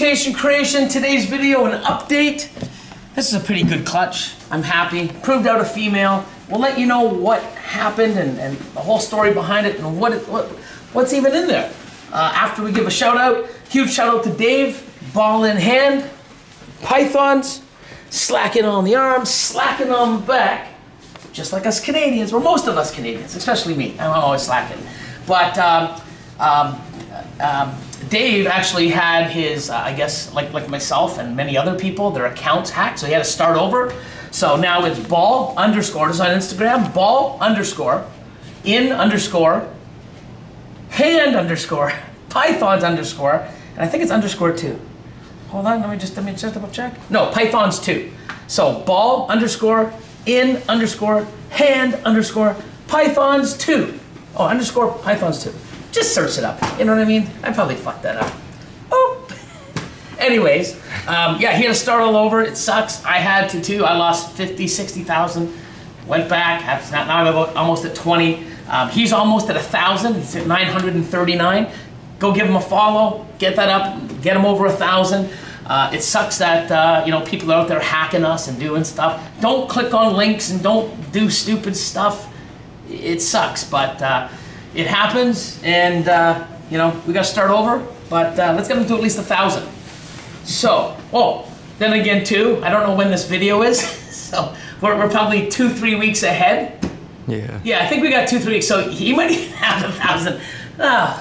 Mutation Creation. Today's video, an update. This is a pretty good clutch. I'm happy. Proved out a female. We'll let you know what happened and, and the whole story behind it and what, it, what what's even in there. Uh, after we give a shout out, huge shout out to Dave, ball in hand, pythons, slacking on the arms, slacking on the back, just like us Canadians, or most of us Canadians, especially me. I'm always slacking. But um, um, um, Dave actually had his, uh, I guess, like like myself and many other people, their accounts hacked, so he had to start over. So now it's ball underscore, this is on Instagram, ball underscore, in underscore, hand underscore, pythons underscore, and I think it's underscore two. Hold on, let me just let me just double check. No, pythons two. So ball underscore, in underscore, hand underscore, pythons two. Oh, underscore pythons two. Just search it up. You know what I mean? I probably fucked that up. Oh. Anyways, um, yeah, he had to start all over. It sucks. I had to too. I lost 50, 60,000. Went back. Have, now I'm about almost at 20. Um, he's almost at a thousand. He's at 939. Go give him a follow. Get that up. Get him over a thousand. Uh, it sucks that uh, you know people are out there hacking us and doing stuff. Don't click on links and don't do stupid stuff. It sucks, but uh, it happens, and uh, you know we got to start over. But uh, let's get them to at least a thousand. So, oh, then again too, I don't know when this video is, so we're, we're probably two, three weeks ahead. Yeah. Yeah, I think we got two, three weeks, so he might even have a thousand.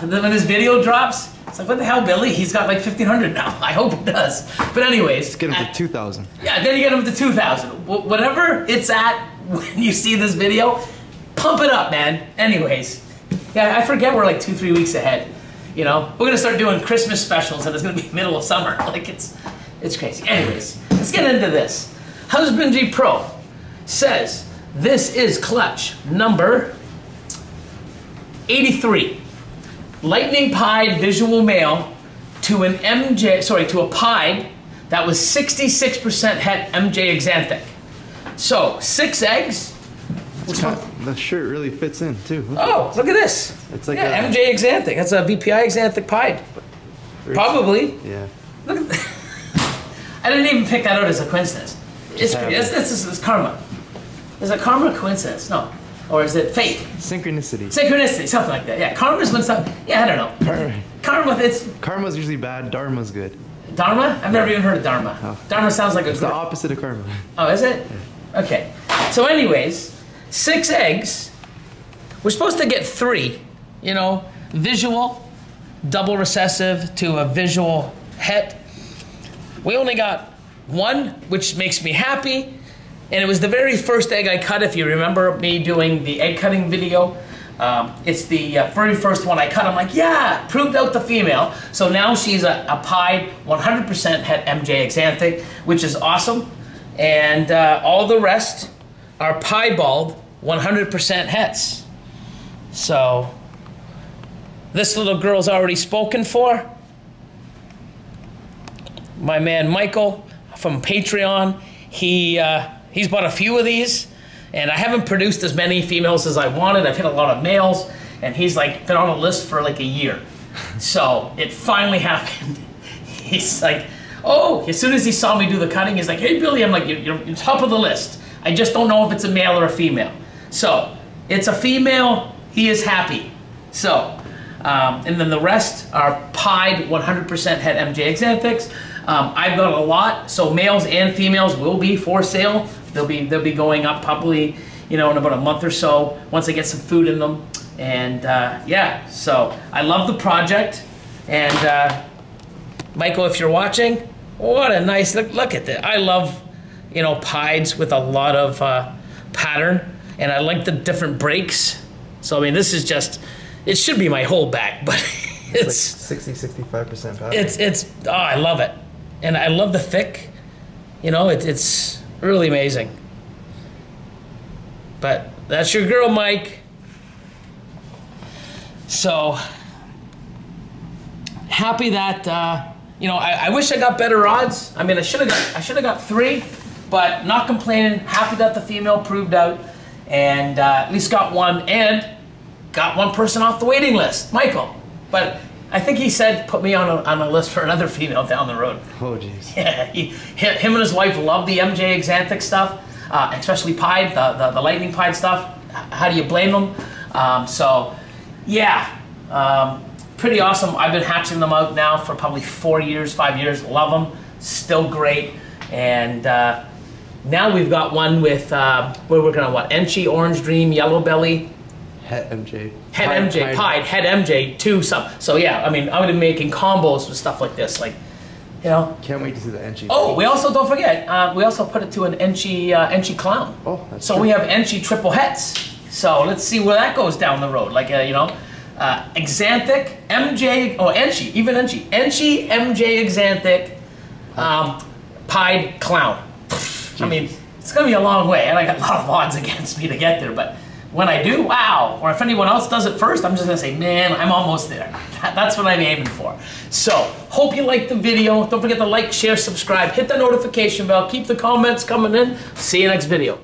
Then when this video drops, it's like, what the hell, Billy? He's got like 1,500 now. I hope he does. But anyways. Let's get him to 2,000. yeah, then you get him to 2,000. Wh- Whatever it's at when you see this video, pump it up, man. Anyways, yeah, I forget we're like two, three weeks ahead. You know, we're gonna start doing Christmas specials, and it's gonna be middle of summer. Like it's, it's crazy. Anyways, let's get into this. Husbandry Pro says this is clutch number 83. Lightning Pied visual male to an MJ, sorry, to a pied that was 66% het MJ axanthic. So, six eggs. Which one? The shirt really fits in too. Oh, look at this. It's like yeah, a- MJ axanthic. That's a VPI axanthic pied. Probably. Yeah. Look at I didn't even pick that out as a coincidence. It's, it's, this it's karma. Is it karma coincidence? No. Or is it fate? Synchronicity. Synchronicity, something like that. Yeah, karma is when something. Yeah, I don't know. Karma. Karma, it's Karma's usually bad, Dharma's good. Dharma? I've never even heard of Dharma. Oh. Dharma sounds like a It's the opposite of karma. Oh, is it? Okay. So, anyways, six eggs. We're supposed to get three. You know, visual, double recessive to a visual het. We only got one, which makes me happy. And it was the very first egg I cut, if you remember me doing the egg cutting video. Um, it's the uh, very first one I cut. I'm like, yeah, proved out the female. So now she's a, a pied 100% het MJ axanthic, which is awesome. And uh, all the rest are piebald 100% hets. So this little girl's already spoken for. My man Michael from Patreon, he uh, he's bought a few of these, and I haven't produced as many females as I wanted. I've hit a lot of males, and he's like been on a list for like a year. So it finally happened. He's like, oh, as soon as he saw me do the cutting, he's like, hey Billy, I'm like, you're, you're you're top of the list. I just don't know if it's a male or a female. So it's a female. He is happy. So, um, and then the rest are pied 100% het MJ axanthics. Um, I've got a lot, so males and females will be for sale. They'll be they'll be going up probably, you know, in about a month or so once I get some food in them. And uh, yeah, so I love the project. And uh, Michael, if you're watching, what a nice look! Look at that. I love, you know, pieds with a lot of uh, pattern, and I like the different breaks. So I mean, this is just. It should be my whole back, but it's. It's like 60, 65% pattern. It's it's oh I love it, and I love the thick, you know it, it's really amazing. But that's your girl, Mike. So happy that uh, you know I, I wish I got better odds. I mean I should have got I should have got three, but not complaining. Happy that the female proved out, and uh, at least got one and got one person off the waiting list, Michael. But I think he said put me on a, on a list for another female down the road. Oh jeez. Yeah, he, him and his wife love the MJ Axanthic stuff, uh, especially Pied, the, the, the Lightning Pied stuff. How do you blame them? Um, so, yeah, um, pretty awesome. I've been hatching them out now for probably four years, five years. Love them, still great. And uh, now we've got one with, uh, we're working on what? Enchi, Orange Dream, Yellow Belly, Het MJ. Het Pied- MJ, Pied, Het MJ, two, some. So, yeah, I mean, I'm to be making combos with stuff like this. Like, you know, Can't wait to see the Enchi. Oh, we also don't forget. Uh, we also put it to an Enchi uh, Enchi clown. Oh, that's so true. we have Enchi triple hets. So let's see where that goes down the road. Like uh, you know, uh, Axanthic, MJ, oh Enchi, even Enchi, Enchi, MJ, Axanthic, um, Pied clown. I mean, it's gonna be a long way, and I got a lot of odds against me to get there. But when I do, wow! Or if anyone else does it first, I'm just gonna say, man, I'm almost there. That's what I'm aiming for. So, hope you liked the video. Don't forget to like, share, subscribe, hit the notification bell, keep the comments coming in. See you next video.